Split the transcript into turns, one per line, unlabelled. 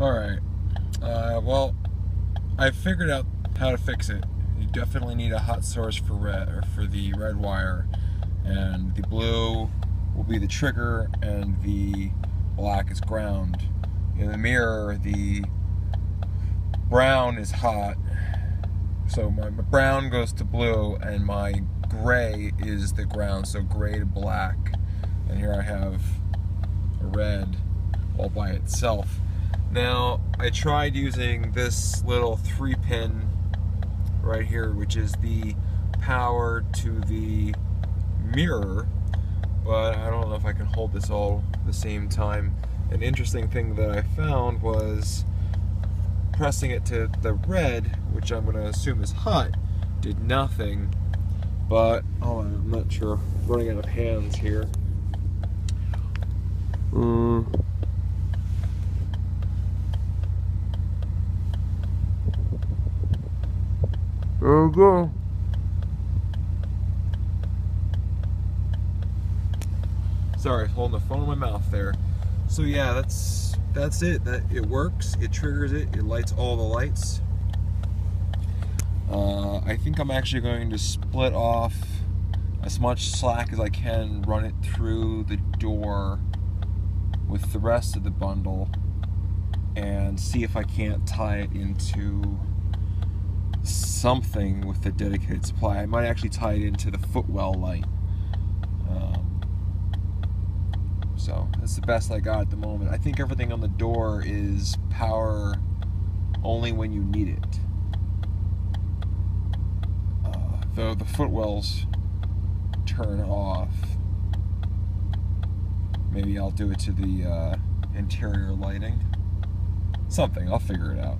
Alright. Uh, well, I figured out how to fix it. You definitely need a hot source for red or for the red wire, and the blue will be the trigger, and the black is ground. In the mirror, the brown is hot, so my, my brown goes to blue, and my gray is the ground, so gray to black. And here I have a red all by itself. Now, I tried using this little three pin right here, which is the power to the mirror, but I don't know if I can hold this all the same time. An interesting thing that I found was pressing it to the red, which I'm going to assume is hot, did nothing. But, oh, I'm not sure. Running out of hands here. Mm. There we go. Sorry, holding the phone in my mouth there. So yeah, that's that's it. That it works. It triggers it. It lights all the lights. Uh, I think I'm actually going to split off as much slack as I can, run it through the door with the rest of the bundle, and see if I can't tie it into something with the dedicated supply. I might actually tie it into the footwell light. Um, so that's the best I got at the moment. I think everything on the door is power only when you need it. Uh, though the footwells turn off. Maybe I'll do it to the uh, interior lighting. Something, I'll figure it out.